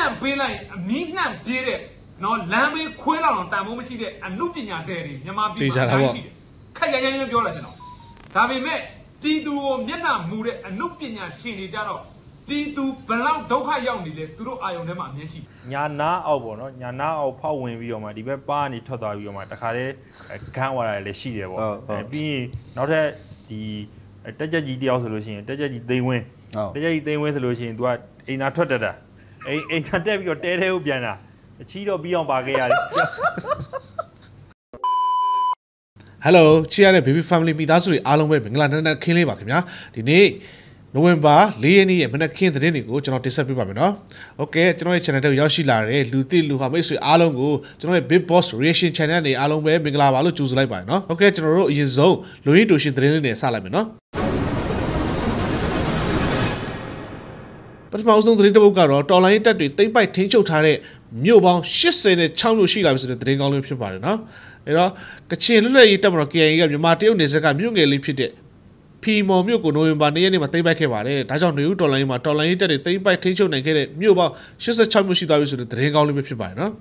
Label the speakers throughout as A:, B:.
A: နှံ့ပေးလိုက်အမီးနှံ့ပြေးတဲ့နော်လမ်းမေးခွေးလောက်အောင်တန်ဖိုးမရှိတဲ့အမှုပညာတဲ့တွေမြန်မာပြည်မှာခက်ရရရပြောလာကျွန်တော်ဒါပေမဲ့ပြည်သူကိုမျက်နှာမူတဲ့အမှုပညာရှင်တွေကြတော့ပြည်သူဘလောက်ဒုက္ခရောက်နေလဲသူတို့အာယုံထဲမှာအမြင်ရှိ
B: ညာနာအောက်ပေါ့နော်ညာနာအောက်ဖောက်ဝင်ပြီးတော့မှဒီဘက်ပါကနေထွက်သွားပြီးတော့မှတခါတည်းဂန်းသွားတာလည်းရှိတယ်ပေါ့ပြီးရင်နောက်ထပ်ဒီတက်ကြက်ကြီးတယောက်ဆိုလို့ရှိရင်တက်ကြက်ကြီးသိန်းဝင်းတက်ကြက်ကြီးသိန်းဝင်းဆိုလို့ရှိရင် तू ကအိမ်သာထွက်တတ်တာ အိမ်အိမ်သာတက်ပြီးတော့တဲတဲကိုပြန်တာအချီးတော့ပြီးအောင်ပါခဲ့ရတယ်
C: ဟယ်လိုချီရတဲ့ baby family မိသားစုတွေအားလုံးပဲမင်္ဂလာနန်းနန်းခင်းလေးပါခင်ဗျာဒီနေ့နိုဝင်ဘာ၄ရက်နေ့ရဲ့မနက်ခင်းသတင်းတွေကိုကျွန်တော်တင်ဆက်ပေးပါမယ်နော်။ Okay ကျွန်တော်ရဲ့ channel တွေကိုရောက်ရှိလာတဲ့လူသိလူဟာမိတ်ဆွေအားလုံးကိုကျွန်တော်ရဲ့ Big Boss Reaction Channel နေအားလုံးပဲမင်္ဂလာပါလို့ကြိုဆိုလိုက်ပါတယ်နော်။ Okay ကျွန်တော်တို့အရင်ဆုံးလူရင်းတူရှင်သတင်းလေးနဲ့စလိုက်မယ်နော်။ ပထမဆုံးသတင်းတစ်ပုဒ်ကတော့တော်လိုင်းတက်တွေတိမ့်ပိုက်ထင်းချုပ်ထားတဲ့မြို့ပေါင်း86နဲ့6မြို့ရှိလာပြီဆိုတဲ့သတင်းကောင်းလေးဖြစ်ပါတယ်နော်အဲတော့ကချင်လွတ်လပ်ရေးတပ်မတော် KIA ကမြန်မာတရုတ်နယ်စပ်ကမြို့ငယ်လေးဖြစ်တဲ့ဖီမော်မြို့ကိုနိုဝင်ဘာ၂ရက်နေ့မှာသိမ်းပိုက်ခဲ့ပါတယ်ဒါကြောင့်နေဦးတော်လိုင်းမှာတော်လိုင်းတက်တွေသိမ်းပိုက်ထိန်းချုပ်နိုင်ခဲ့တဲ့မြို့ပေါင်း86မြို့ရှိသွားပြီဆိုတဲ့သတင်းကောင်းလေးပဲဖြစ်ပါတယ်နော်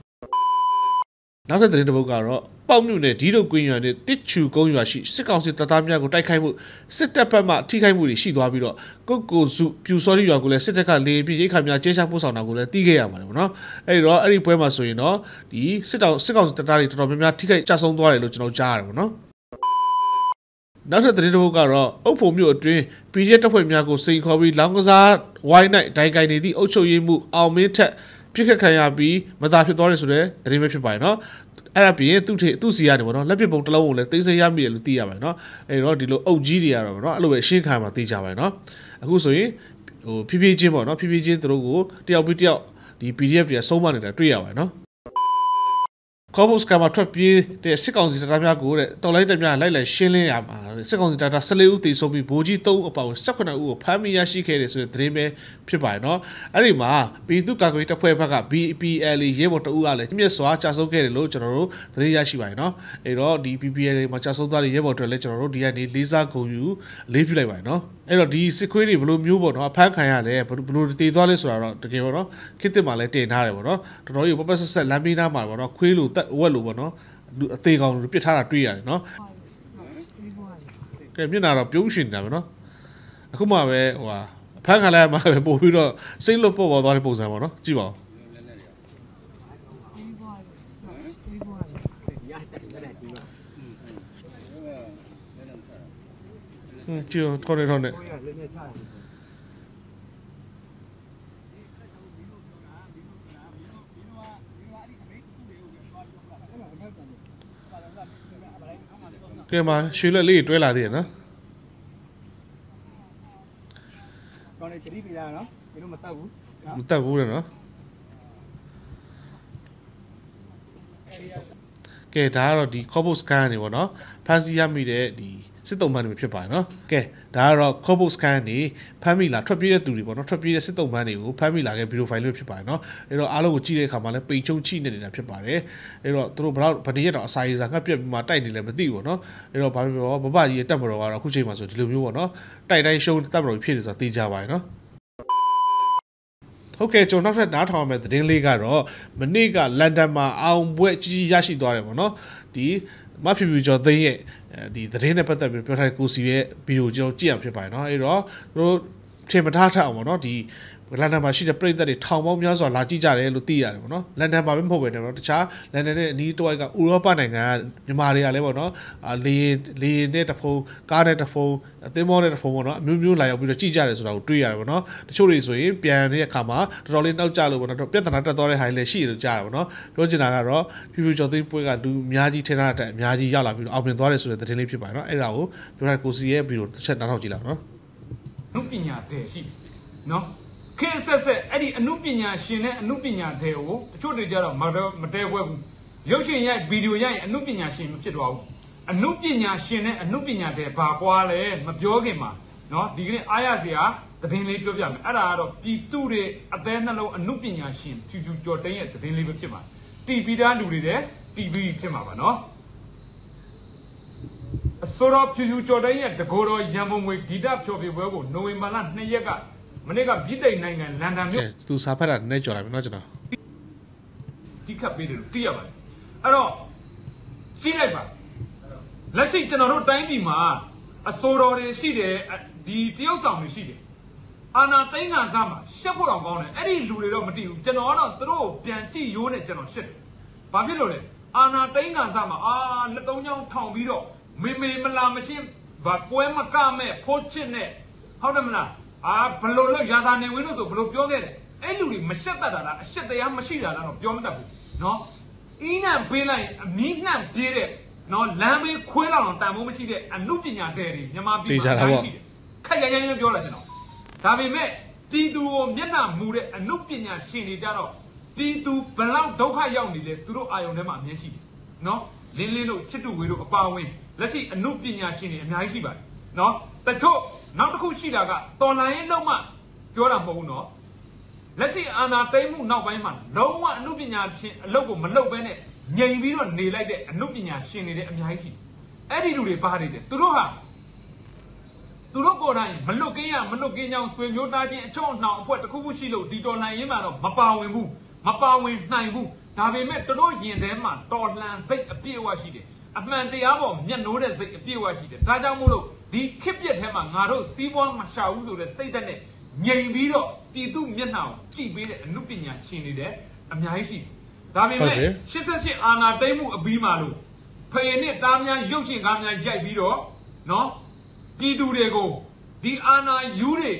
C: နောက်တဲ့သတင်းတစ်ပုဒ်ကတော့ပေါက်မြို့နယ်ဒီတို့ကွင်းရွာနဲ့တစ်ချူကုန်းရွာရှိစစ်ကောင်စီတပ်သားများကိုတိုက်ခိုက်မှုစစ်တပ်ဘက်မှထိခိုက်မှုတွေရှိသွားပြီးတော့ကုတ်ကိုစုပြူစောတိရွာကိုလည်းစစ်တပ်ကလေပြည့်ရိတ်ခါများကျဲချပို့ဆောင်တာကိုလည်းတီးခဲ့ရပါတယ်ဗောနော်အဲ့ဒီတော့အဲ့ဒီပွဲမှာဆိုရင်တော့ဒီစစ်တောင်စစ်ကောင်စီတပ်သားတွေတော်တော်များများထိခိုက်ကြဆုံးသွားတယ်လို့ကျွန်တော်ကြားရတယ်ဗောနော်နောက်ထပ်သတင်းတစ်ပုဒ်ကတော့အုပ်ဖို့မြို့အတွင်း PDF တပ်ဖွဲ့များကိုစိန်ခေါ်ပြီးလောင်းကစားဝိုင်းနိုင်ဒိုင်ကိုင်နေသည့်အုပ်ချုပ်ရေးမှုအောင်မင်းထက် ပြစ်ခတ်ခံရပြီးမသာဖြစ်သွားတယ်ဆိုတဲ့သတင်းပဲဖြစ်ပါတယ်နော်အဲ့ဒါပြီးရင်သူ့ထေသူ့စီကနေပေါ့နော်လက်ပစ်ပုံတစ်လုံးကိုလည်းသိသိရမိတယ်လို့သိရပါတယ်နော်အဲ့တော့ဒီလိုအုပ်ကြီးတွေကတော့ပေါ့နော်အဲ့လိုပဲရှင်းခံမှာသိကြပါတယ်နော်အခုဆိုရင်ဟိုဖြည်းဖြည်းချင်းပေါ့နော်ဖြည်းဖြည်းချင်းသူတို့ကိုတယောက်ပြီးတယောက်ဒီ PDF တွေကဆုံးမနေတာတွေ့ရပါတယ်နော် ကော့ဘုတ်စကမှာထွက်ပြေးတဲ့စစ်ကောင်စီတပ်သားများကိုတဲ့တော်လိုက်တပ်များလိုက်လိုက်ရှင်းလင်းရမှာစစ်ကောင်စီတပ်သား14ဦးတေဆုံးပြီးဗိုလ်ကြီး3အပေါင်း18ဦးကိုဖမ်းမိရရှိခဲ့တယ်ဆိုတဲ့သတင်းပဲဖြစ်ပါတယ်နော်အဲ့ဒီမှာပြည်သူ့ကာကွယ်တပ်ဖွဲ့ဘက်က BPL ရဲဘော်တအုပ်ကလည်းမြစ်စွာကြာဆုံးခဲ့တယ်လို့ကျွန်တော်တို့သတင်းရရှိပါတယ်နော်အဲ့တော့ဒီ BPL မှာကြာဆုံးသွားတဲ့ရဲဘော်တွေလည်းကျွန်တော်တို့ဒီကနေလေးစားဂုဏ်ယူလေးပြုလိုက်ပါတယ်နော် အဲ့တော့ဒီစစ်ခွေးတွေဘလို့မျိုးပေါ့နော်အဖမ်းခံရတယ်ဘလို့တည်သွားလဲဆိုတာတော့တကယ်ပေါ့နော်ခစ်တစ်မှာလည်းတင်ထားတယ်ပေါ့နော်တော်တော်ကြီးပပဆက်ဆက်လမ်းမီးနားမှာပေါ့နော်ခွေးလိုတက်ဝက်လိုပေါ့နော်လူအသေးကောင်လိုပြစ်ထားတာတွေ့ရတယ်နော်ကဲမျက်နှာတော့ပြုံးရှင်နေတာပဲနော်အခုမှပဲဟိုဟာအဖမ်းခံလိုက်မှပဲပို့ပြီးတော့စိတ်လွတ်ပေါ်ပေါ်သွားတဲ့ပုံစံပေါ့နော်ကြည့်ပါဦး อืมကြည့်ထောင်းနေထောင်းနေကဲမှာရွှေလက်လေးတွဲလာသေးရနော်
D: ကောင်းနေချီပြလာနော်ဒီလိုမတက်ဘူး
C: မတက်ဘူးလေနော်ကဲဒါကတော့ဒီ Cobalt scan နေပေါ့နော်ဖန်စီရမိတဲ့ဒီ စစ်တုံးမှန်းတွေဖြစ်ပါတယ်နော်ကဲဒါကတော့ Cobalt scan နေဖမ်းမိလာထွက်ပြေးတဲ့သူတွေပေါ့နော်ထွက်ပြေးတဲ့စစ်တုံးမှန်းတွေကိုဖမ်းမိလာခဲ့ဗီဒီယိုဖိုင်လေးဖြစ်ပါတယ်နော်အဲ့တော့အားလုံးကိုကြည့်တဲ့အခါမှာလည်းပိန်ချုံချိနေနေတာဖြစ်ပါတယ်အဲ့တော့သူတို့ဘယ်တော့ဗတိရက်တော့အစာရည်စာငှက်ပြက်ပြီးမှတိုက်နေလဲမသိဘူးနော်အဲ့တော့ဘာဖြစ်လို့ဘဘကြီးရဲ့တက်မတော်ကတော့အခုချိန်မှာဆိုဒီလိုမျိုးပေါ့နော်တိုက်တိုင်းရှုံးတက်မတော်ဖြစ်နေဆိုတာသိကြပါတယ်နော်ဟုတ်ကဲ့ကျွန်တော်နောက်ထပ်နားထောင်မယ့်သတင်းလေးကတော့မနေ့ကလန်ဒန်မှာအောင်ပွဲကြီးကြီးရရှိသွားတယ်ပေါ့နော်ဒီ မဖြူဖြူကျော်သိန်းရဲ့ဒီသတင်းနဲ့ပတ်သက်ပြီးပြောထားတဲ့ကိုစီရဲ့ဗီဒီယိုကျွန်တော်ကြည့်အောင်ဖြစ်ပါတယ်เนาะအဲ့တော့သူတို့ထင်မထားထအောင်ပေါ့เนาะဒီ လန်ဒန်မှာရှိတဲ့ပြည်သက်တွေထောင်ပေါင်းများစွာလာကြည့်ကြတယ်လို့သိရတယ်ပေါ့နော်လန်ဒန်မှာပဲမဟုတ်ပဲနော်တခြားလန်ဒန်နဲ့အနီးတစ်ဝိုက်ကဥရောပနိုင်ငံကမြန်မာတွေကလည်းပေါ့နော်လေလေနဲ့တဖုံကားနဲ့တဖုံအသင်းမောနဲ့တဖုံပေါ့နော်အမျိုးမျိုးလာရောက်ပြီးတော့ကြည့်ကြတယ်ဆိုတာကိုတွေ့ရတယ်ပေါ့နော်တချို့တွေဆိုရင်ပြန်တဲ့အခါမှာတော်တော်လေးနောက်ကျလို့ပေါ့နော်ပြဿနာတက်သွားတဲ့ဟာတွေလည်းရှိတယ်လို့ကြားတာပေါ့နော်ပြောချင်တာကတော့ဖြူဖြူကျော်သိန်းပွဲကလူအများကြီးထင်တာတဲ့အများကြီးရောက်လာပြီးတော့အောင်မြင်သွားတယ်ဆိုတဲ့သတင်းလေးဖြစ်ပါတယ်နော်အဲ့ဒါကိုပြောရကိုစီရဲ့ဗီဒီယိုတစ်ချက်နားထောင်ကြည့်လောက်နော်
A: နှုတ်ပညာတည်ရှိနော် ခေတ်ဆက်ဆက်အဲ့ဒီအမှုပညာရှင်နဲ့အမှုပညာတွေကိုတချို့တွေကြတော့မမတဲခွဲဘူးရုပ်ရှင်ရိုက်ဗီဒီယိုရိုက်ရင်အမှုပညာရှင်မဖြစ်တော့ဘူးအမှုပညာရှင်နဲ့အမှုပညာတဲ့ဘာကွာလဲမပြောခင်မှာเนาะဒီကနေ့အားရစရာသတင်းလေးပြောပြမယ်အဲ့ဒါကတော့ပြည်သူတွေအသေးနှလုံးအမှုပညာရှင်ဖြူဖြူကြော်တင်းရဲ့သတင်းလေးပဲဖြစ်မှာတီဗီသားလူတွေတဲ့ TV ဖြစ်မှာပါเนาะအစိုးရဖြူဖြူကြော်တင်းရဲ့တကိုယ်တော်ရန်ပုံငွေဂီတဖျော်ဖြေပွဲကိုနိုဝင်ဘာလ2ရက်က မနေ့ကဗြိတိန်နိုင်ငံလန်ဒန်
C: ကဲ
A: မြို့
C: သူစာဖတ်တာနည်းနည်းကြော်လိုက်ပြီเนาะကျွန်တော်
A: တိခတ်ပေးတယ်လို့သိရပါတယ်အဲ့တော့ရှိလိုက်ပါလက်ရှိကျွန်တော်တို့တိုင်းပြည်မှာအစိုးရတွေရှိတယ်အဒီတရုတ်ဆောင်တွေရှိတယ်အာနာသိန်းငံစားမှာရှက်ဖို့တော့ကောင်းတယ်အဲ့ဒီလူတွေတော့မသိဘူးကျွန်တော်ကတော့သူတို့ကိုပြန်ကြည့်ရိုးနဲ့ကျွန်တော်ရှက်တယ်ဘာဖြစ်လို့လဲအာနာသိန်းငံစားမှာအာလက်သုံးချောင်းထောင်ပြီးတော့မေမေမလာမရှင်းဘာပွဲမကမဲ့ဖိုးချစ်နဲ့ဟုတ်တယ်မလား အာဘလို့လို့ရာသာနေဝင်လို့ဆိုဘလို့ပြောခဲ့တယ်အဲ့လူတွေမရှက်တတ်တာလားအရှက်တရားမရှိတာလားတော့ပြောမတတ်ဘူးနော်အင်းနံပေးလိုက်ရင်အမီးနှံပြေးတဲ့နော်လမ်းဘေးခွေးလောက်အောင်တန်ဖိုးမရှိတဲ့အမှုပညာတဲ့တွေမြန်မာပြည်
C: တေချာတာပေါ့
A: ရှိတယ်ခက်ရရရပြောလာကျွန်တော်ဒါပေမဲ့ပြည်သူကိုမျက်နှာမူတဲ့အမှုပညာရှင်တွေကြတော့ပြည်သူဘလောက်ဒုက္ခရောက်နေလဲသူတို့အာယုံထဲမှာအမြင်ရှိတယ်နော်လင်းလင်းတို့ချစ်တူဝေတို့အပါအဝင်လက်ရှိအမှုပညာရှင်တွေအများကြီးရှိပါတယ်နော်တချို့ နောက်တစ်ခုရှိတာကတော်လိုင်းလုံးမှပြောတာမဟုတ်ဘူးနော်လက်ရှိအာနာသိမ်းမှုနောက်ပိုင်းမှာလုံးဝအမှုပညာရှင်အလုပ်ကိုမလုပ်ဘဲနဲ့ငြိမ်ပြီးတော့နေလိုက်တဲ့အမှုပညာရှင်တွေလည်းအများကြီးရှိတယ်။အဲ့ဒီလူတွေပါနေတယ်။သူတို့ဟာသူတို့ကိုယ်တိုင်မလွတ်ကင်းရမလွတ်ကင်းကြောင်းဆွေမျိုးသားချင်းအချုံနှောင်အဖွဲ့တစ်ခုခုရှိလို့ဒီတော်လှန်ရေးမှာတော့မပါဝင်ဘူးမပါဝင်နိုင်ဘူးဒါပေမဲ့သူတို့ရင်ထဲမှာတော်လှန်စိတ်အပြည့်အဝရှိတယ်အမှန်တရားပေါ်မျက်နှိုးတဲ့စိတ်အပြည့်အဝရှိတယ်ဒါကြောင့်မို့လို့ ဒီခစ်ပြက်ထဲမှာငါတို့စီးပွားမရှာဘူးဆိုတဲ့စိတ်ဓာတ်နဲ့ငြိမ်ပြီးတော့ပြည်သူမျက်နှာကိုကြည့်ပေးတဲ့အမှုပညာရှင်တွေလည်းအများကြီးရှိတယ်ဒါပေမဲ့88အာနာသိမ့်မှုအပြီးမှာလို့ဖေနဲ့တားများရုပ်ရှင်ကားများရိုက်ပြီးတော့နော်ပြည်သူတွေကိုဒီအာနာယူတွေ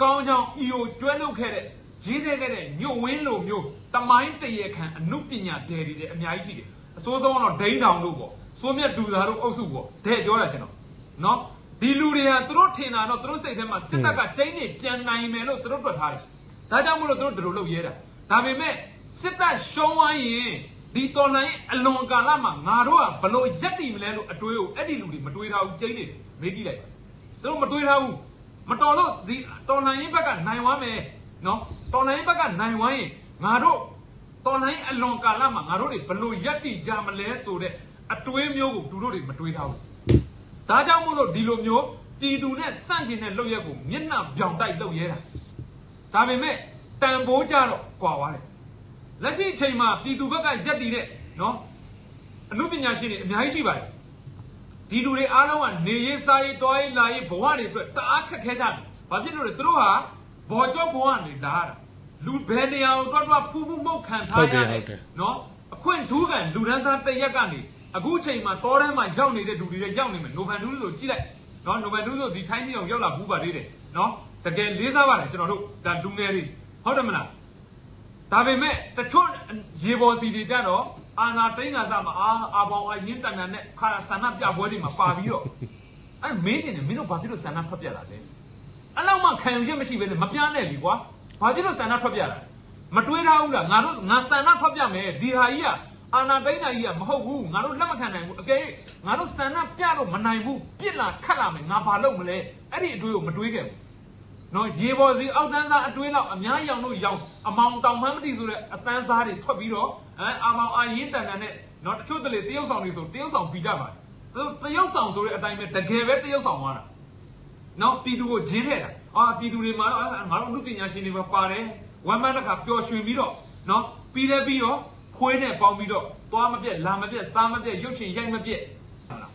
A: ကောင်းကြောင်အီကိုကျွဲလုပ်ခဲ့တဲ့ရေးခဲ့တဲ့ညွတ်ဝင်းလိုမျိုးတမိုင်းတရေခံအမှုပညာဒယ်တွေလည်းအများကြီးရှိတယ်အစိုးဆုံးကတော့ဒိန်းတောင်တို့ပေါ့စိုးမြတ်ဒူသာတို့အုပ်စုပေါ့တဲ့ပြောတာကျွန်တော် နော်ဒီလူတွေဟာသူတို့ထင်တာတော့သူတို့စိတ်ထဲမှာစစ်တပ်ကကျင်းနေပြန်နိုင်မယ်လို့သူတို့တွက်ထားတယ်ဒါကြောင့်မို့လို့သူတို့ဒီလိုလုပ်ရဲတာဒါပေမဲ့စစ်တပ်ရှုံးသွားရင်ဒီတော်လှန်ရေးအလွန်ကာလမှာငါတို့ကဘလို့ရက်တည်မလဲလို့အတွေးကိုအဲ့ဒီလူတွေမတွေးထားဘူးကျင်းနေတယ်မေးကြည့်လိုက်ပါသူတို့မတွေးထားဘူးမတော်လို့ဒီတော်လှန်ရေးဘက်ကနိုင်သွားမယ်နော်တော်လှန်ရေးဘက်ကနိုင်သွားရင်ငါတို့တော်လှန်ရေးအလွန်ကာလမှာငါတို့တွေဘလို့ရက်တည်ကြမလဲဆိုတဲ့အတွေးမျိုးကိုသူတို့တွေမတွေးထားဘူး ဒါကြောင့်မို့လို့ဒီလိုမျိုးပြည်သူနဲ့စန့်ကျင်တဲ့လုပ်ရက်ကိုမျက်နှာပြောင်တိုက်လုပ်ရဲတာဒါပေမဲ့တန်ဖိုးကြတော့ကွာသွားတယ်လက်ရှိအချိန်မှာပြည်သူဘက်ကရက်တည်တဲ့နော်အမှုပညာရှင်တွေအများကြီးရှိပါတယ်ဒီလူတွေအားလုံးကနေရေးစားရေးတွားရေးလာရေးဘဝတွေအတွက်တအားခက်ခဲကြတယ်ဘာဖြစ်လို့လဲသူတို့ဟာဘော်ကြောဘဝနေလာတာလူဘယ်နေရာကိုတွားတွားဖူးဖူးမှုတ်ခံထားရတယ်နော်အခွင့်ထူးကန်လူဒန်းသားတရက်ကနေ အခုချိန်မှာတောထဲမှာရောက်နေတဲ့လူတွေလည်းရောက်နေမယ်နိုဗန်ဒူးဆိုကြည့်လိုက်နော်နိုဗန်ဒူးဆိုဒီထိုင်းပြည်အောင်ရောက်လာဘူးပါသေးတယ်နော်တကယ်လေးစားပါတယ်ကျွန်တော်တို့ဒါလူငယ်တွေဟုတ်တယ်မလားဒါပေမဲ့တချို့ရေပေါ်စီတွေကြတော့အာနာတိန်ကစားမှာအာအာပေါင်အရင်တန်တန်နဲ့ခါဆန္ဒပြပွဲတွေမှာပါပြီးတော့အဲမင်းတင်တယ်မင်းတို့ဘာဖြစ်လို့ဆန္ဒထွက်ပြတာလဲအဲ့လောက်မှခံယူချက်မရှိဘဲနဲ့မပြနဲ့လीကွာဘာဖြစ်လို့ဆန္ဒထွက်ပြတာမတွေးထားဘူးလားငါတို့ငါဆန္ဒထွက်ပြမယ်ဒီဟာကြီးက အာနာတိန်နာကြီးကမဟုတ်ဘူးငါတို့လက်မခံနိုင်ဘူးအကယ်ငါတို့ဆန္ဒပြလို့မနိုင်ဘူးပြစ်လာခတ်လာမယ်ငါဘာလုပ်မလဲအဲ့ဒီအတွေးကိုမတွေးခဲ့ဘူးနော်ရေပေါ်စီအောက်တန်းသားအတွေးလောက်အများကြီးအောင်လို့ရောင်အမောင်တောင်မှန်းမသိဆိုတဲ့အတန်းစားတွေထွက်ပြီးတော့အဲအာမောင်အာရင်တန်တန်နဲ့နော်တချို့တလေတရုတ်ဆောင်တွေဆိုတရုတ်ဆောင်ပြီးတတ်ပါတယ်သူတရုတ်ဆောင်ဆိုတဲ့အတိုင်းပဲတကယ်ပဲတရုတ်ဆောင်သွားတာနော်ပြည်သူကိုဂျင်းထဲတာအာပြည်သူတွေမှာတော့ငါတို့လူပညာရှင်တွေပဲပါတယ်ဝမ်းမတခါပျော်ရွှင်ပြီးတော့နော်ပြီးတယ်ပြီးတော့ ခွေးနဲ့ပေါင်းပြီးတော့သွားမပြက်လာမပြက်စားမပြက်ရုပ်ရှင်ရိုက်မပြက်ဟုတ်လား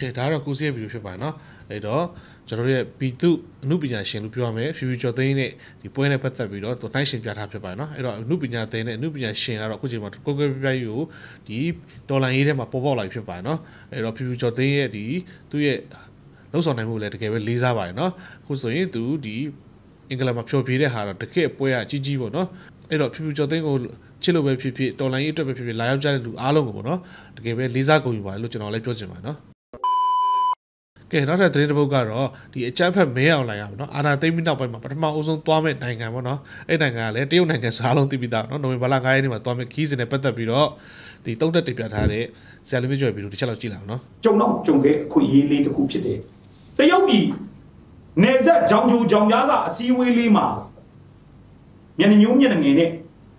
C: ကဲဒါတော့ကုစီရဲ့ဗီဒီယိုဖြစ်ပါနော်အဲ့တော့ကျွန်တော်ရဲ့ဘီတုအမှုပညာရှင်လို့ပြောရမယ်ဖြူဖြူကျော်သိန်းနဲ့ဒီပွဲနဲ့ပတ်သက်ပြီးတော့သူနိုင်ရှင်ပြထားဖြစ်ပါတယ်နော်အဲ့တော့အမှုပညာသိန်းနဲ့အမှုပညာရှင်ကတော့အခုချိန်မှာကိုကိုပြပြကြီးကိုဒီတော်လန်ရေးထဲမှာပေါ်ပေါက်လာဖြစ်ပါတယ်နော်အဲ့တော့ဖြူဖြူကျော်သိန်းရဲ့ဒီသူ့ရဲ့လှုပ်ဆောင်နိုင်မှုလည်းတကယ်ပဲလေးစားပါတယ်နော်အခုဆိုရင်သူဒီအင်္ဂလန်မှာဖြောပြေးတဲ့ဟာတော့တကယ်ပွဲကကြီးကြီးပေါ့နော်အဲ့တော့ဖြူဖြူကျော်သိန်းကို ချစ်လို့ပဲဖြစ်ဖြစ်တော်လိုင်းရေးအတွက်ပဲဖြစ်ဖြစ်လာရောက်ကြတဲ့လူအားလုံးကိုပေါ့နော်တကယ်ပဲလေးစားကုန်ယူပါတယ်လို့ကျွန်တော်လည်းပြောချင်ပါတယ်နော်ကဲနောက်ထပ်သတင်းတစ်ပုဒ်ကတော့ဒီအကြမ်းဖက်မဲအောင်လိုက်ရပါတော့အာနာသိမ့်ပြီးနောက်ပိုင်းမှာပထမအဦးဆုံးသွားမဲ့နိုင်ငံပေါ့နော်အဲ့နိုင်ငံကလည်းတရုတ်နိုင်ငံစားလုံးသိပြီးသားနော်နိုဝင်ဘာလ9ရက်နေ့မှာသွားမဲ့ခီးစဉ်နဲ့ပတ်သက်ပြီးတော့ဒီတုံးတက်တင်ပြထားတဲ့ဆရာလူမျိုးကျော်ဗီဒီယိုတစ်ချက်လောက်ကြည့်လိုက်အောင်နော်
E: ကြုံတော့ကြုံခဲ့အခွင့်အရေးလေးတစ်ခုဖြစ်တယ်တရုတ်ပြည်နေဆက်ကြောင်ကြိုကြောင်ကြားကအစည်းအဝေးလေးမှာမျက်နှာညိုးမျက်နှာငယ်နဲ့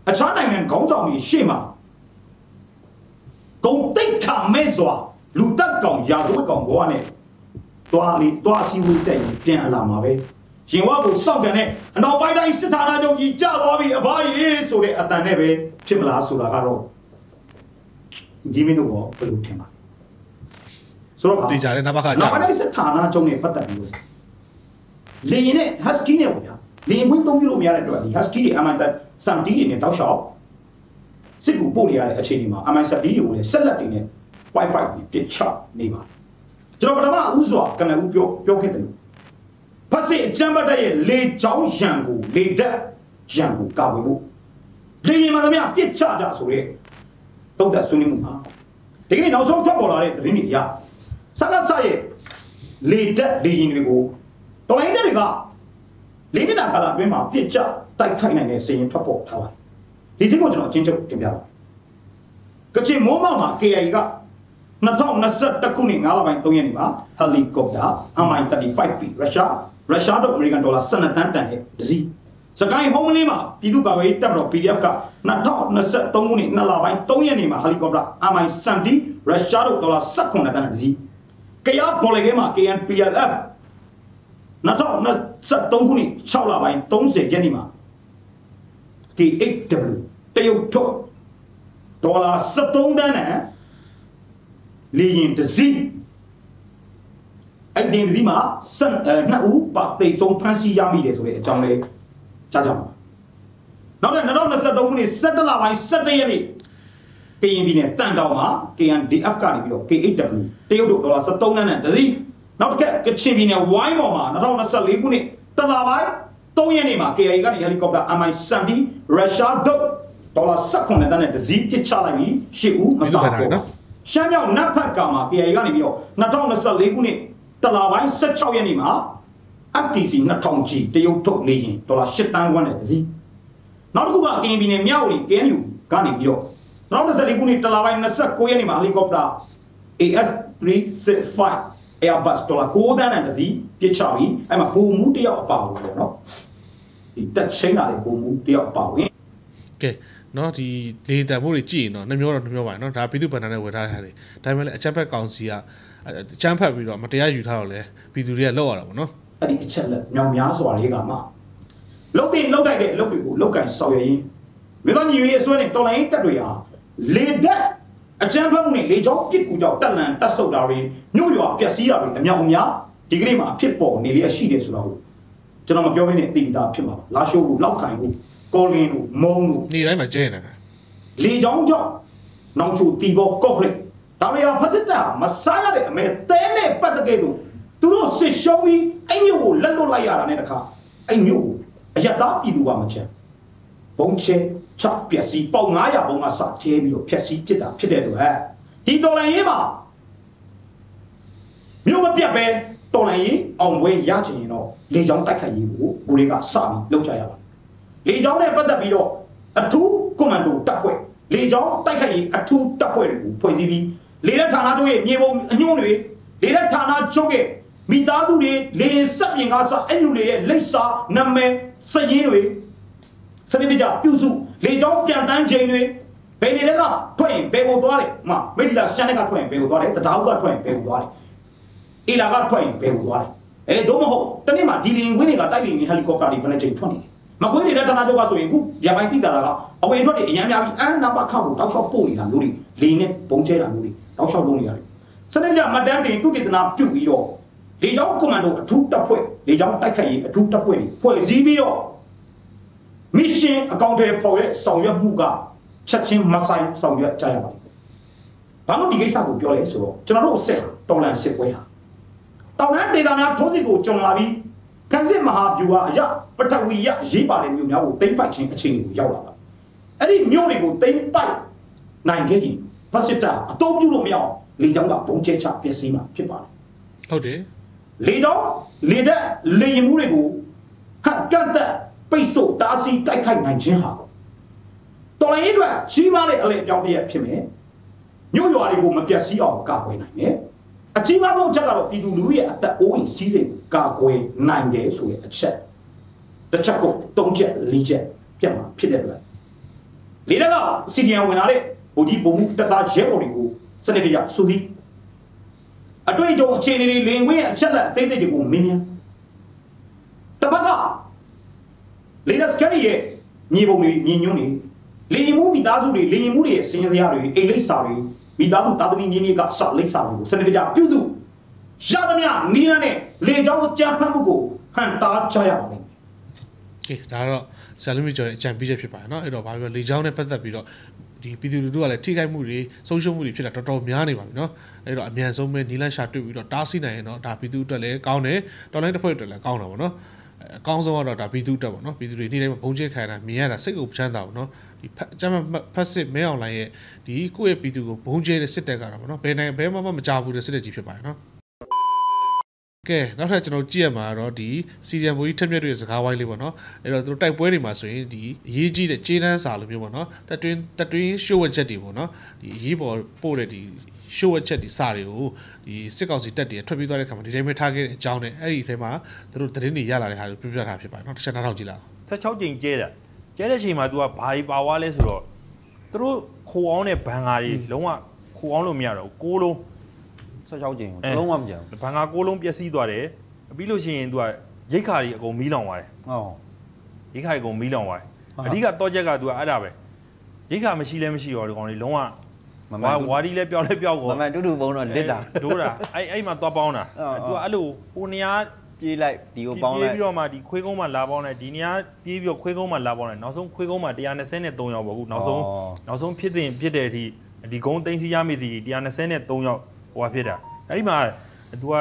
E: အခြားနိုင်ငံခေါင်းဆောင်တွေရှေ့မှာဂုံတိတ်ခါမဲ့စွာလူတက်ကောင်ရာဇဝတ်ကောင်ဘဝနဲ့တွားလေးတွားအစည်းအဝေးတက်ရင်ပြန်အလာမှာပဲရင်ဝကိုစောက်ကန်တဲ့အနောက်ပိုင်းတိုင်းစစ်ဌာနချုပ်ကြီးကြာသွားပြီအဘကြီးဆိုတဲ့အတန်နဲ့ပဲဖြစ်မလားဆိုတာကတော့ဒီမင်းတို့ကဘယ်လိုထင်ပါဆိုတော့
C: တေချာတယ်နဘခ
E: နော
C: ကြာ
E: က်ပိုင်းတိုင်းစစ်ဌာနချုပ်နဲ့ပတ်သက်ပြီးတော့လေရင်နဲ့ husky နဲ့ပေါ့ဗျာလေရင်ဝင်သုံးပြလို့မရတဲ့အတွက်ဒီ husky တွေအမှန်တန် စံတီးတွေနဲ့တောက်လျှောက်စစ်ကူပို့နေရတဲ့အခြေအနေမှာအမှန်စတီးတွေကိုလည်းဆက်လက်တွေနဲ့ wifi တွေပြစ်ချနေပါကျွန်တော်ပထမဦးစွာကနဦးပြောပြောခဲ့တယ်လို့ဖတ်စစ်အချမ်းပတ်တဲ့ရဲ့လေချောင်းရံကိုလေတက်ရံကိုကာဝယ်ဖို့လေရင်မှန်သမျှပြစ်ချကြဆိုရဲတုံးသက်ဆွေးနွေးမှုမှာဒီကနေ့နောက်ဆုံးထွက်ပေါ်လာတဲ့သတင်းတွေအရစကားဆရဲ့လေတက်လေရင်တွေကိုတော်လိုင်းတဲ့တွေကလေးနှစ်တာကာလအတွင်းမှာပြစ်ချ တိုက်ခိုက်နိုင်တဲ့စီရင်ထွက်ပေါ်ထားပါတယ်ဒီစင်းကိုကျွန်တော်အချင်းချုပ်တင်ပြပါကချင်မိုးမောက်မှာ KIA က2021ခုနှစ်9လပိုင်း3ရက်နေ့မှာဟယ်လီကော်ပတာ Mi-35P ရုရှားရုရှားတို့အမေရိကန်ဒေါ်လာ12တန်းတန်တဲ့တစည်းစကိုင်းဟုံးလင်းမှာပြည်သူ့ကာကွယ်ရေးတပ်မတော် PDF က2023ခုနှစ်2လပိုင်း3ရက်နေ့မှာဟယ်လီကော်ပတာ Mi-70 ရုရှားတို့ဒေါ်လာ18တန်းတဲ့တစည်းကရဘော်လေကဲမှာ KNPLF 2023ခုနှစ်6လပိုင်း30ရက်နေ့မှာ K8W တရုတ်ထုတ်ဒေါ်လာ73တန်းနဲ့လေရင်တစ်စီးအဲ့ဒီတစ်စီးမှာစံနှစ်ဦးပါတိတ်ဆုံးဖမ်းဆီးရမိတယ်ဆိုတဲ့အကြောင်းလေးကြားကြပါနောက်တဲ့2023ခုနှစ်17လပိုင်း17ရက်နေ့ကရင်ပြည်နယ်တန်တောင်မှာ KNDF ကနေပြီးတော့ K8W တရုတ်တို့ဒေါ်လာ73တန်းနဲ့တစ်စီးနောက်တစ်ခါကချင်ပြည်နယ်ဝိုင်းပေါ်မှာ2024ခုနှစ်တလပိုင်း 3ရက်နေ့မှာ KIA ကနေဟယ်လီကော်ပတာ MI-70 ရုရှားတို့ဒေါ်လာ18တန်းနဲ့တစ်စီးပစ်ချလိုက်ပြီးရှစ်ဦးမတော်ဘူးရှမ်းမြောက်နတ်ဖတ်ကာမှာ KIA ကနေပြီးတော့2024ခုနှစ်တလပိုင်း16ရက်နေ့မှာ FTC 2000G တရုတ်ထုတ်လေရင်ဒေါ်လာ8တန်းခွန်းနဲ့တစ်စီးနောက်တစ်ခုကကရင်ပြည်နယ်မြောက်ဦး KNU ကနေပြီးတော့2024ခုနှစ်တလပိုင်း29ရက်နေ့မှာဟယ်လီကော်ပတာ AS365 Airbus ဒေါ်လာ6သန်းနဲ့တစ်စီးပြစ်ချပြီးအဲ့မှာဘုံမူတယောက်အပါဝင်ပေါ့နော်ဒီတက်ချင်းတာတွေဘုံမူတယောက်အပါဝင်
C: ကဲနော်ဒီလေတံဖို့တွေကြည့်ရင်တော့နှမျောတော့နှမျောပါနော်ဒါပြည်သူဗန္ဒနဲ့ဝယ်ထားတာတွေဒါပေမဲ့လည်းအချက်ဖက်ကောင်စီကအချမ်းဖက်ပြီးတော့မတရားယူထားတော့လဲပြည်သူတွေကလောက်ရတာပေါ့နော်
E: အဲ့ဒီအချက်လက်မြောင်များစွာတွေကမှလုတ်တင်လုတ်တိုက်တဲ့အလုပ်တွေကိုလုတ်ကန်ဆောင်ရရင်မင်းတို့ညီရဲ့အစွဲနဲ့တော်လိုင်းတက်တွေဟာလေတက် အကြမ်းဖက်မှုနဲ့လေကြောင်းပစ်ကူကြောင့်တက်လန်တက်ဆုပ်တာတွေညှို့ရွာပျက်စီးတာတွေအမြောက်အများဒီကနေ့မှာဖြစ်ပေါ်နေလျက်ရှိတယ်ဆိုတော့ကျွန်တော်မပြောဘဲနဲ့သိပြီးသားဖြစ်မှာပါလာရှိုးကိုလောက်ခိုင်ကိုကောလင်းကိုမုံကို
C: နေတိုင်းမှာကျဲနေတာ
E: လေကြောင်းကြောင့်နောင်ချိုတီဘောကော့ခရစ်ဒါရီယာဖစစ်တာမစားရတဲ့အမေတဲနဲ့ပတ်သက်ခဲ့သူသူတို့စစ်ရှုံးပြီးအဲ့မျိုးကိုလက်လွတ်လိုက်ရတာနဲ့တခါအဲ့မျိုးကိုအယက်သားပြည်သူကမချမ်းဘုံချဲ ချပျက်စီးပေါင်900ဘုံကစကျဲပြီးတော့ဖျက်စီးပြစ်တာဖြစ်တဲ့အတွက်ဟဲ့ဒီတော်လိုင်းရေးမှာမြို့မပြတ်ပဲတော်လိုင်းရေးအောင်ပွဲရချင်ရင်တော့လေကြောင်းတိုက်ခိုက်ရေးကိုကိုတွေကစပြီးလုပ်ကြရပါလေကြောင်းနဲ့ပတ်သက်ပြီးတော့အထူးကွန်မန်ဒိုတပ်ဖွဲ့လေကြောင်းတိုက်ခိုက်ရေးအထူးတပ်ဖွဲ့တွေကိုဖွဲ့စည်းပြီးလေလက်ဌာနချုပ်ရဲ့မြေပုံအညွန့်တွေလေလက်ဌာနချုပ်ရဲ့မိသားစုတွေလေစက်ပြင်ကားစအဲ့လူတွေရဲ့လိပ်စာနာမည်စည်ရင်းတွေစနစ်တကျပြုစု လေကြောင်းပြန်တန်းချိန်တွေဘယ်နေတက်ကထွက်ရင်ဘယ်ကိုသွားတယ်မမိဒီလာရှမ်းတက်ကထွက်ရင်ဘယ်ကိုသွားတယ်တတောက်ကထွက်ရင်ဘယ်ကိုသွားတယ်အေလာကထွက်ရင်ဘယ်ကိုသွားတယ်အဲတို့မဟုတ်တနေ့မှဒီလင်ဝင်းတွေကတိုက်လင်ဟယ်လီကော်ပတာတွေဘယ်နှချိန်ထွက်နေလဲမကွေးနေတဲ့ဌာနချုပ်ကဆိုရင်ခုရပိုင်းတိတာကအဝင်အတွက်တွေအများများပြီးအန်နာပါခောက်ကိုတောက်လျှောက်ပို့နေတာမျိုးတွေလေနဲ့ပုံကျဲတာမျိုးတွေတောက်လျှောက်လုံးနေရတယ်စနစ်ကြမတန်းတင်သူကေတနာပြုတ်ပြီးတော့လေကြောင်းကွန်မန်ဒိုအထူးတပ်ဖွဲ့လေကြောင်းတိုက်ခိုက်ရေးအထူးတပ်ဖွဲ့တွေဖွဲ့စည်းပြီးတော့ မစ်ရှင်အကောင့်တွေပေါ်ရဲ့ဆောင်ရွက်မှုကချက်ချင်းမဆိုင်ဆောင်ရွက်ကြရပါတယ်။ဘာလို့ဒီကိစ္စကိုပြောလဲဆိုတော့ကျွန်တော်တို့အဆက်တော်လန်စစ်ပွဲဟာတောင်တန်းဒေသများထိုးစစ်ကိုကြုံလာပြီးကန်စစ်မဟာဗျူဟာအရပထဝီရရေးပါတဲ့မြို့များကိုတိမ့်ပိုက်ခြင်းအခြေအနေကိုရောက်လာတာအဲ့ဒီမြို့တွေကိုတိမ့်ပိုက်နိုင်ခဲ့ရင်ဘတ်စစ်တာအသုံးပြုလို့မရအောင်လေကြောင်းကပုံကျဲချပျက်စီးမှာဖြစ်ပါတယ်
C: ဟုတ်တယ်
E: လေကြောင်းလေတက်လေရင်မှုတွေကိုဟန်ကန့်တက် ပိတ်ဆို့တားဆီးတိုက်ခိုက်နိုင်ခြင်းဟာတော်လိုင်းအတွက်ကြီးမားတဲ့အလဲအပြောင်းတရက်ဖြစ်မယ်မြို့ရွာတွေကိုမပြတ်စည်းအောင်ကာကွယ်နိုင်မယ်အကြီးမားဆုံးအချက်ကတော့ပြည်သူလူထုရဲ့အသက်အိုးအိမ်စီးစိမ်ကိုကာကွယ်နိုင်တယ်ဆိုတဲ့အချက်တစ်ချက်ကို၃ချက်၄ချက်ပြတ်မှာဖြစ်တဲ့အတွက်လေတက်ကစီဒီယံဝင်လာတဲ့ဘုံကြီးဘုံမှုတက်သားရဲဘော်တွေကိုစနစ်တကျစူပြီးအတွေ့အကြုံအခြေအနေတွေလင်ဝင်းရဲ့အချက်လက်အသေးစိတ်တွေကိုမင်းမြန်တပတ်က လေဒါစကန်ရဲ့ညီပုံတွေညီညွန်းတွေလေရင်မှုမိသားစုတွေလေရင်မှုတွေရဲ့စင်ရစရာတွေအိမ်လိပ်စာတွေမိသားစုသားသမီးမြင်းမြင့်ကအစလိပ်စာတွေကိုစနစ်တကျပြုစုရသမျှနီးလန်းနဲ့လေကြောင်းကြံဖတ်မှုကိုဟန်တာကြရပါမယ်
C: ကဲဒါကတော့ဆရာလူမျိုးကျော်ရဲ့အကြံပေးချက်ဖြစ်ပါတယ်เนาะအဲ့တော့ဘာပြောလေချောင်းနဲ့ပတ်သက်ပြီးတော့ဒီပြည်သူလူထုကလည်းထိခိုက်မှုတွေဆုံးရှုံးမှုတွေဖြစ်တာတော်တော်များနေပါပြီเนาะအဲ့တော့အမြန်ဆုံးပဲနီလန်းရှာတွေ့ပြီးတော့တားဆီးနိုင်ရင်တော့ဒါပြည်သူအတွက်လည်းကောင်းတယ်တော်လိုင်းတစ်ဖွဲ့အတွက်လည်းကောင်းတာပေါ့เนาะ အကောင်းဆုံးကတော့ဒါပြည်သူတက်ပေါ့နော်ပြည်သူတွေနေ့တိုင်းဘုံကျဲခံရတာမြင်ရတာစိတ်ကိုချမ်းသာပေါ့နော်ဒီဖက်အကြမ်းဖက်စစ်မဲအောင်လိုင်းရဲ့ဒီကိုယ့်ရဲ့ပြည်သူကိုဘုံကျဲတဲ့စစ်တပ်ကတော့ပေါ့နော်ဘယ်နိုင်ဘယ်မှမကြဘူးတဲ့စစ်တပ်ကြီးဖြစ်ပါတယ်နော်ကဲနောက်ထပ်ကျွန်တော်ကြည့်ရမှာတော့ဒီစီရီယံဘူကြီးထက်မြက်တွေစကားဝိုင်းလေးပေါ့နော်အဲ့တော့သူတို့တိုက်ပွဲတွေမှာဆိုရင်ဒီအရေးကြီးတဲ့ခြေနှမ်းစာလိုမျိုးပေါ့နော်တက်တွင်းတက်တွင်းရှိုးဝက်ချက်တွေပေါ့နော်ဒီအရေးပေါ်ပို့တဲ့ဒီ ရှိုးဝက်ချက်ဒီစာတွေကိုဒီစစ်ကောင်စီတက်တွေထွက်ပြေးသွားတဲ့ခါမှာဒီတိုင်းပဲထားခဲ့တဲ့အကြောင်းနဲ့အဲ့ဒီထဲမှာသူတို့သတင်းတွေရလာတဲ့ဟာတွေပြပြထားဖြစ်ပါတယ်နော်တစ်ချက်နောက်ထောက်ကြည့်လိုက်အောင်
B: 16ကြိမ်ကျဲတာကျဲတဲ့ချိန်မှာ तू ကဘာကြီးပါဝါလဲဆိုတော့သူတို့ခိုအောင်တဲ့ဘန်ကာတွေလုံးဝခိုအောင်လို့မရတော့ဘူးကိုးလုံး
F: 16ကျင်းကိုလုံးဝမကြဘူး
B: ဘန်ကာကိုးလုံးပျက်စီးသွားတယ်ပြီးလို့ရှိရင် तू ကရိတ်ခါတွေအကုန်မီးလောင်သွားတယ်
F: ဟော
B: ရိတ်ခါတွေအကုန်မီးလောင်သွားတယ်
F: ဟုတ်
B: အဓိကတော့ချက်က तू ကအဲ့ဒါပဲရိတ်ခါမရှိလဲမရှိတော့ဒီကောင်တွေလုံးဝ
F: မမ
B: ဝါဒီလည်းပျောက်လည်းပျော
F: က်
B: ကော
F: မမတူတူပုံတော့လစ်တာ
B: ဒိုးတာအဲ့အဲ့မှာသွားပေါင်းတာသူကအဲ့လိုဟိုနေရာ
F: ပြေးလိုက်ဒီကိုပေါင်းလိုက်
B: ပြေးပြီးတော့မှဒီခွေးကုန်းမှာလာပေါင်းလိုက်ဒီနေရာပြေးပြီးတော့ခွေးကုန်းမှာလာပေါင်းလိုက်နောက်ဆုံးခွေးကုန်းမှာ123ရောက်ပေါ့ခုနောက်ဆုံးနောက်ဆုံးဖြစ်တင်ဖြစ်တဲ့အထိဒီဂုံးသိမ်းစီရမိသည်123ရောက်ဟိုဖြစ်တာအဲ့ဒီမှာသူက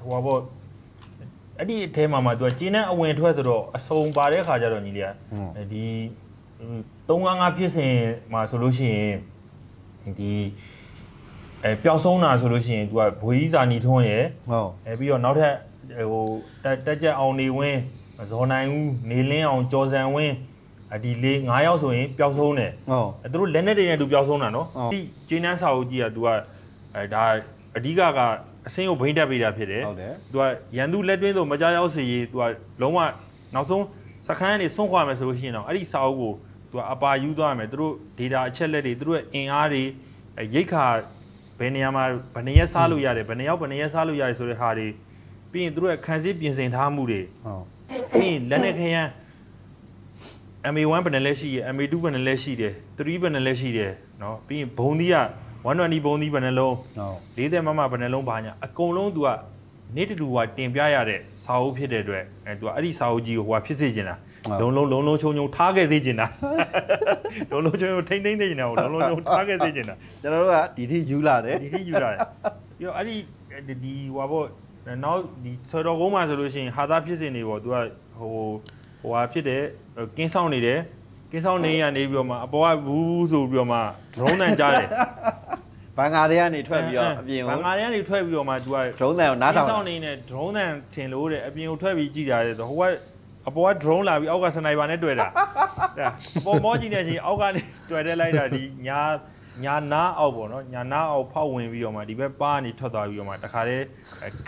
B: ဟိုပေါ့အဲ့ဒီအထဲမှာမှသူကကျင်းတဲ့အဝင်ထွက်ဆိုတော့အစုံပါတဲ့ခါကျတော့ညီလေးကဒီ355ဖြစ်စဉ်မှာဆိုလို့ရှိရင် ဒီအဲပျောက်ဆုံးတာဆိုလို့ရှိရင် तू ကဘွေကြီးစာနီထွန်းရယ်
F: ဟော
B: အဲပြီးတော့နောက်ထပ်ဟိုတက်တက်ကြက်အောင်နေဝင်းဇော်နိုင်ဦးနေလင်းအောင်ကျော်စံဝင်းအဒီလေး9ယောက်ဆိုရင်ပျောက်ဆုံးတယ်
F: ဟော
B: အဲသူတို့လက်နဲ့တွေနဲ့သူပျောက်ဆုံးတာနော်
F: ဟုတ်
B: ဒီကျင်းနှန်းစာအုပ်ကြီးက तू ကအဲဒါအဓိကကအစင်းကိုဘိန်းတက်ပေးတာဖြစ်တယ်
F: ဟုတ်တယ်
B: သူကရန်သူလက်တွင်းဆိုမကြရောက်စေရေးသူကလုံးဝနောက်ဆုံးစခန်းကနေစွန့်ခွာမယ်ဆိုလို့ရှိရင်တော့အဲ့ဒီစာအုပ်ကို သူကအပါယူသွားမယ်သူတို့ data အချက်လက်တွေသူတို့ရဲ့အင်အားတွေအဲရိတ်ခါဘယ်နေရာမှာဘယ်နေရာစားလို့ရတယ်ဘယ်နေရောက်ဘယ်နေရာစားလို့ရတယ်ဆိုတဲ့ဟာတွေပြီးရင်သူတို့ရဲ့ခံစစ်ပြင်ဆင်ထားမှုတွေ
F: ဟော
B: ပြီးရင်လက်နဲ့ခရမ်း MA1 ဘယ်နဲ့လဲရှိရယ် MA2 ဘယ်နဲ့လဲရှိတယ်3ဘယ်နဲ့လဲရှိတယ်เนาะပြီးရင်ဘုံသီးက120ဘုံသီးဘယ်နှလုံး
F: ဟော
B: 40မမဘယ်နှလုံးပါညာအကုန်လုံး तू ကနေ့တူတူကတင်ပြရတဲ့စာအုပ်ဖြစ်တဲ့အတွက်အဲ तू ကအဲ့ဒီစာအုပ်ကြီးကိုဟိုဖြစ်စေချင်တာ လုံးလုံးလုံးလုံးချုံချုံထားခဲ့သေးချင်တာလုံးလုံးချုံချုံထိမ့်ထိမ့်နေချင်တာဟိုလုံးလုံးချုံထားခဲ့သေးချင်တာ
F: ကျွန်တော်တို့ကဒီထိယူလာတယ်
B: ဒီထိယူလာတယ်ပြီးတော့အဲ့ဒီဒီဟိုဘောနောက်ဒီဆော်တော်ကုန်းမှာဆိုလို့ရှိရင်ဟာသားဖြစ်စင်နေပေါ့ तू ကဟိုဟိုဟာဖြစ်တယ်ကင်းဆောင်နေတယ်ကင်းဆောင်နေရနေပြီးတော့မှအပေါ်ကဘူးဆိုပြီးတော့မှ drone တန်ကြားတယ်
F: ဘန်ကာတွေကနေထွက်ပြီးတော့အပြင်
B: ဘန်
F: ကို
B: ကာတွေကနေထွက်ပြီးတော့မှ तू က
F: ဒရုန်းတန်ကိုနားထောင်
B: ဆောင်းနေနဲ့ drone တန်ထင်လို့တဲ့အပြင်ကိုထွက်ပြီးကြည့်တာတဲ့ဟိုက အပေါ်က drone လာပြီးအောက်ကစနိုက်ပါနဲ့တွေ့တာဒါအပေါ်မောကြည့်နေချင်းအောက်ကနေတွေ့တဲ့လိုက်တာဒီညာညာနားအောက်ပေါ့နော်ညာနားအောက်ဖောက်ဝင်ပြီးတော့မှဒီဘက်ပါကနေထွက်သွားပြီးတော့မှတခါတည်း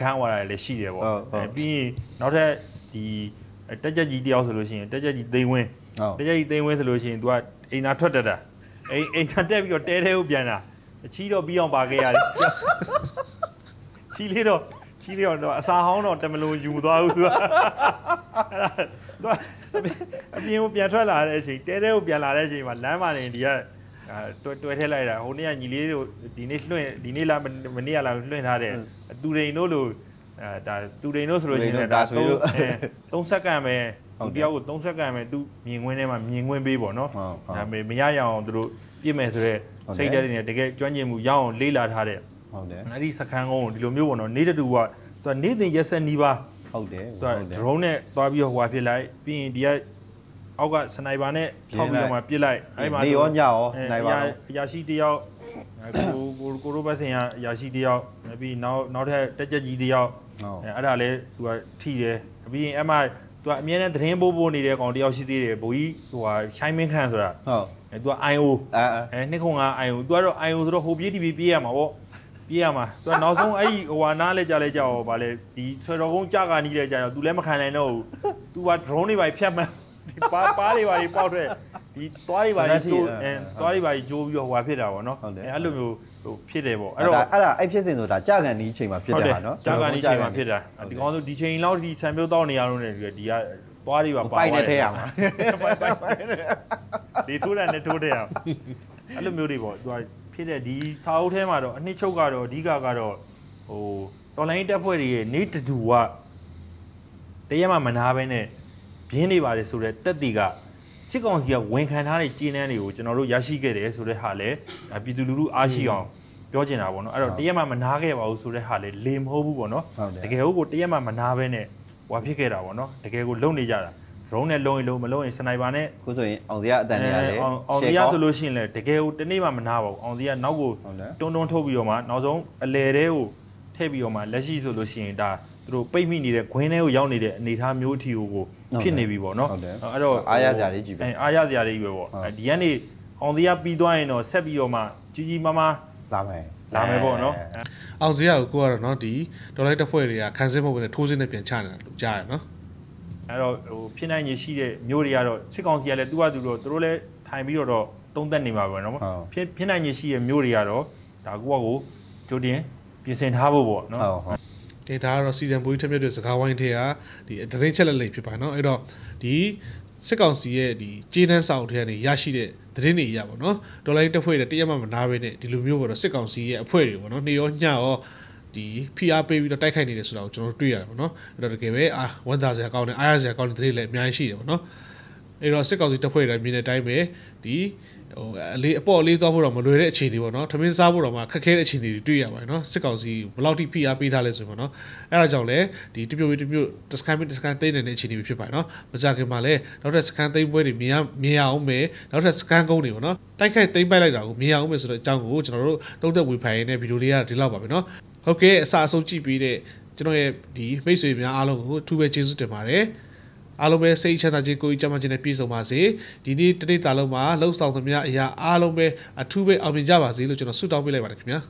B: ခန်းသွားတာလည်းရှိတယ်ပေါ့အဲပြီးရင်နောက်ထပ်ဒီတက်ကြက်ကြီးတယောက်ဆိုလို့ရှိရင်တက်ကြက်ကြီးသိန်းဝင်း
F: ဟော
B: တကြိတ်သိန်းဝင်းဆိုလို့ရှိရင် तू ကအိမ်သာထွက်တတ်တာအိမ်အိမ်သာတက်ပြီးတော့တဲတဲကိုပြန်တာအချီးတော့ပြီးအောင်ပါခဲ့ရတယ်ချီးလေးတော့ ချီးလေးတော့အစာဟောင်းတော့တမလုံးယူသွားဘူး तू ကအဲ့ဒါ तू အပြင်ကိုပြန်ထွက်လာတဲ့အချိန်တဲတဲကိုပြန်လာတဲ့အချိန်မှာလမ်းမှာနေဒီကအာတွဲတွဲထည့်လိုက်တာဟိုနေ့ကညီလေးတို့ဒီနေ့လွှင့်ဒီနေ့လာမနေ့ကလာလွှင့်ထားတယ်သူရိန်တို့လို့အဲဒါသူရိန်တို့ဆိုလို့ရှိရင်ဒါဆို3စက္ကန့်ပဲ
F: ဟုတ်
B: သူ
F: တယ်
B: တယောက်ကို3စက္ကန့်ပဲသူမြင်ခွင်းထဲမှာမြင်ခွင်းပေးပေါ့နော်
F: ဟုတ်ဟုတ်
B: ဒါပေမဲ့မရရအောင်သူတို့ပြစ်မယ်ဆိုတော့
F: ဟုတ်တယ်
B: စိတ်ဓာတ်တွေနဲ့တကယ်ကျွမ်းကျင်မှုရအောင်လေးလာထားတဲ့
F: ဟုတ်တယ်
B: အဲ့ဒီစခန်းကုန်းကိုဒီလိုမျိုးပေါ့နော်နေတတူကသူကနေ့တင်ရက်ဆက်နီးပါ
F: ဟုတ်တယ်
B: သူက drone နဲ့သွားပြီးတော့ဟိုဟာဖြစ်လိုက်ပြီးရင်ဒီကအောက်ကစနိုက်ပါနဲ့ထောက်ပြီးတော့မှပစ်လိုက်အဲ့မှာ
F: နေရောညရောစနိုက်ပါ
B: အရာရှိတယောက်ကိုကိုကိုရိုဘတ်ဆင်ကအရာရှိတယောက်ပြီးနောက်နောက်ထပ်တက်ကြကြီးတယောက်အဲ့ဒါလဲသူကထိတယ်ပြီးရင်အဲ့မှာသူကအမြဲတမ်းသတင်းပို့ပို့နေတဲ့ကောင်တယောက်ရှိသေးတယ်ဘိုးကြီးဟိုဟာရှိုင်းမင်းခန့်ဆိုတာ
F: ဟုတ်
B: အဲသူက IO
F: အဲ
B: 205 IO သူကတော့ IO ဆိုတော့ဟိုပြေးဒီပြေးရမှာပေါ့ ပြေးရမှာသူကနောက်ဆုံးအဲ့ဒီဟိုဟာနားလဲကြလဲကြောက်ဗာလဲဒီဆွဲတော်ကုန်းကြကနီးလဲကြရောသူလည်းမခံနိုင်တော့ဘူးသူက drone တွေပါဖြတ်မှန်းဒီပါပါတွေပါပေါက်တဲ့ဒီသွားတွေပါဂျိုးအဲသွားတွေပါဂျိုးပြီးတော့ဟွာဖြစ်တာပေါ့နော်အဲအဲ့လိုမျိုးဟိုဖြစ်တယ်ပေါ့အဲ့တော့
F: အဲ့ဒါအဲ့ဖြစ်စဉ်ဆိုတာကြာကန်ဒီချိန်မှာဖြစ်တာနော်
B: ကြာကန်ဒီချိန်မှာဖြစ်တာဒီကောင်ဆိုဒီချိန်လောက်ဒီဆံပြိုးတောက်နေရတော့နေဒီကသွားတွေပါပါ
F: ပိုက်နဲ့ထဲရမှာ
B: ဒီထိုးတာနဲ့ထိုးတဲ့အောင်အဲ့လိုမျိုးတွေပေါ့သူက ဖြစ်တဲ့ဒီစာအုပ်ထဲမှာတော့အနှစ်ချုပ်ကတော့အဓိကကတော့ဟိုတော်လိုင်းတက်ဖွဲ့တွေရဲ့နေတတူကတရက်မှမနာဘဲနဲ့ပြင်းနေပါတယ်ဆိုတော့တက်တီကစစ်ကောင်စီကဝန်ခံထားတဲ့ကြီးနှန်းတွေကိုကျွန်တော်တို့ရရှိခဲ့တယ်ဆိုတဲ့ဟာလဲဒါပြည်သူလူထုအားရှိအောင်ပြောချင်တာပေါ့နော်အဲ့တော့တရက်မှမနာခဲ့ပါဘူးဆိုတဲ့ဟာလဲလေမဟုတ်ဘူးပေါ့နော်
F: ဟုတ်တယ်
B: တကယ်ဟုတ်ကိုတရက်မှမနာဘဲနဲ့ဟွာဖြစ်ခဲ့တာပေါ့နော်တကယ်ကိုလုံနေကြတာ drone နဲ့လုံးရင်လုံးမလုံးရင် sniper နဲ့
F: ခုဆိုရင်အောင်စရာအတန်တွေက
B: လည်းအောင်စရာဆိုလို့ရှိရင်လည်းတကယ်ကိုတနေ့မှမနာပါဘူးအောင်စရာနောက်ကို
F: တွ
B: န်းတွန်းထုတ်ပြီးတော့မှနောက်ဆုံးအလဲတဲကိုထည့်ပြီးတော့မှလက်ရှိဆိုလို့ရှိရင်ဒါသူတို့ပိတ်မိနေတဲ့ခွင်းထဲကိုရောက်နေတဲ့အနေအထားမျိုးအထီကိုဖြစ်နေပြီပေါ့နော်အဲ့တော့
F: အားရစရာလေးကြီးပဲ
B: အားရစရာလေးကြီးပဲပေါ့ဒီကနေ့အောင်စရာပြီးသွားရင်တော့ဆက်ပြီးတော့မှကြီးကြီးမားမား
F: လာမယ်
B: လာမယ်ပေါ့နော်
C: အောင်စရာကိုကိုကတော့နော်ဒီဒေါ်လိုက်တစ်ဖွဲ့တွေကခန်းစင်းမဟုတ်ဘဲထိုးစင်းနဲ့ပြန်ချနေတာလို့ကြားရနော်
B: အဲ့တော့ဟိုဖြစ်နိုင်ရရှိတဲ့မျိုးတွေကတော့စစ်ကောင်စီကလည်းသူကသူတို့သူတို့လည်းထိုင်ပြီးတော့တော့သုံးသက်နေမှာပဲเนาะ
F: ဟုတ်
B: ဖြစ်ဖြစ်နိုင်ရရှိတဲ့မျိုးတွေကတော့ဒါကိုကကိုကြိုတင်ပြင်ဆင်ထားဖို့ပေါ့เนาะ
F: ဟုတ်ဟုတ်
C: ဒေတာကတော့စီဇန်ဘူကြီးထက်မြက်တဲ့စကားဝိုင်းထဲကဒီသတင်းချက်လက်လေးဖြစ်ပါเนาะအဲ့တော့ဒီစစ်ကောင်စီရဲ့ဒီကြေးနှန်းဆောင်ထဲကနေရရှိတဲ့သတင်းတွေရပါတော့ဒေါ်လာတစ်ဖွဲ့တဲ့တရက်မှမနာဘဲနဲ့ဒီလိုမျိုးပေါ့တော့စစ်ကောင်စီရဲ့အဖွဲ့တွေပေါ့နော်နေရောညရော ဒီဖိအားပေးပြီးတော့တိုက်ခိုက်နေတယ်ဆိုတာကိုကျွန်တော်တို့တွေ့ရတယ်ပေါ့နော်အဲ့တော့တကယ်ပဲအာဝန်သားစရာကောင်းတယ်အားရစရာကောင်းတဲ့သတင်းတွေလည်းအများကြီးရှိတယ်ပေါ့နော်အဲ့တော့စစ်ကောင်စီတပ်ဖွဲ့တွေမြင်တဲ့အတိုင်းပဲဒီဟိုအလေးအပေါ့အလေးသွားဖို့တော့မလွယ်တဲ့အခြေအနေပေါ့နော်ထမင်းစားဖို့တော့မှခက်ခဲတဲ့အခြေအနေတွေတွေ့ရပါတယ်နော်စစ်ကောင်စီဘယ်လောက်ထိဖိအားပေးထားလဲဆိုရင်ပေါ့နော်အဲ့ဒါကြောင့်လဲဒီတပြိုတပြိုတစကန်မတစကန်သိနေတဲ့အခြေအနေပဲဖြစ်ပါတယ်နော်မကြခင်မှာလဲနောက်ထပ်စကန်သိမ်းပွဲတွေမြင်ရမြင်ရအောင်မယ်နောက်ထပ်စကန်ကုန်းတွေပေါ့နော်တိုက်ခိုက်သိမ်းပိုက်လိုက်တာကိုမြင်ရအောင်မယ်ဆိုတော့အကြောင်းကိုကျွန်တော်တို့တုံးသက်ဝေဖန်ရင်းနဲ့ဗီဒီယိုလေးကဒီလောက်ပါပဲနော် ဟုတ်ကဲ့အစအဆုံးကြည့်ပြီးတဲ့ကျွန်တော်ရဲ့ဒီမိတ်ဆွေများအားလုံးကိုအထူးပဲကျေးဇူးတင်ပါတယ်အားလုံးပဲစိတ်ချမ်းသာခြင်းကိုယ်ကြီးကျန်းမာခြင်းနဲ့ပြည့်စုံပါစေဒီနေ့တနေ့တာလုံးမှာလှုပ်ဆောင်သမျှအရာအားလုံးပဲအထူးပဲအောင်မြင်ကြပါစေလို့ကျွန်တော်ဆုတောင်းပေးလိုက်ပါတယ်ခင်ဗျာ